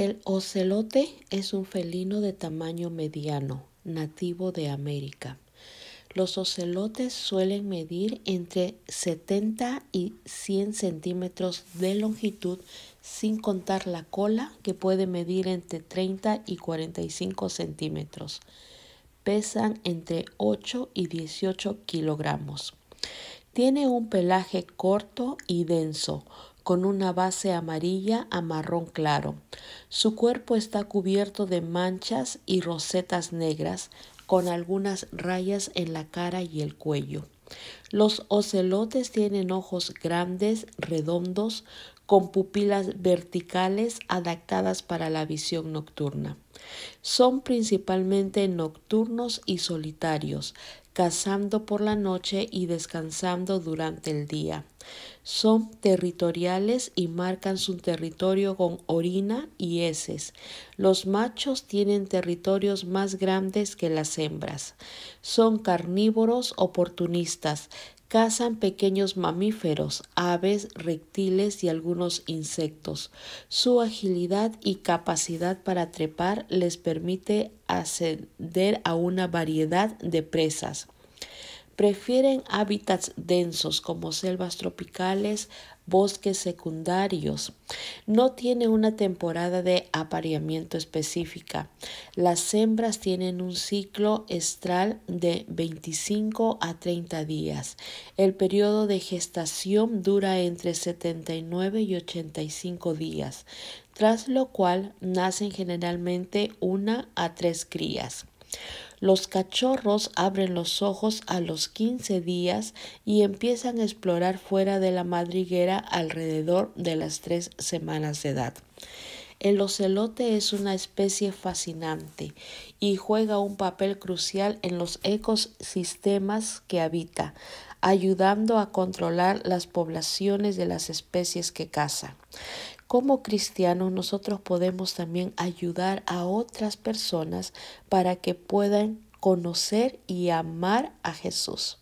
El ocelote es un felino de tamaño mediano, nativo de América. Los ocelotes suelen medir entre 70 y 100 centímetros de longitud, sin contar la cola, que puede medir entre 30 y 45 centímetros. Pesan entre 8 y 18 kilogramos. Tiene un pelaje corto y denso, con una base amarilla a marrón claro. Su cuerpo está cubierto de manchas y rosetas negras, con algunas rayas en la cara y el cuello. Los ocelotes tienen ojos grandes, redondos, con pupilas verticales adaptadas para la visión nocturna. Son principalmente nocturnos y solitarios, cazando por la noche y descansando durante el día. Son territoriales y marcan su territorio con orina y heces. Los machos tienen territorios más grandes que las hembras. Son carnívoros oportunistas, Cazan pequeños mamíferos, aves, reptiles y algunos insectos. Su agilidad y capacidad para trepar les permite ascender a una variedad de presas. Prefieren hábitats densos como selvas tropicales, bosques secundarios. No tiene una temporada de apareamiento específica. Las hembras tienen un ciclo estral de 25 a 30 días. El periodo de gestación dura entre 79 y 85 días, tras lo cual nacen generalmente una a tres crías. Los cachorros abren los ojos a los 15 días y empiezan a explorar fuera de la madriguera alrededor de las tres semanas de edad. El ocelote es una especie fascinante y juega un papel crucial en los ecosistemas que habita, ayudando a controlar las poblaciones de las especies que caza. Como cristianos nosotros podemos también ayudar a otras personas para que puedan conocer y amar a Jesús.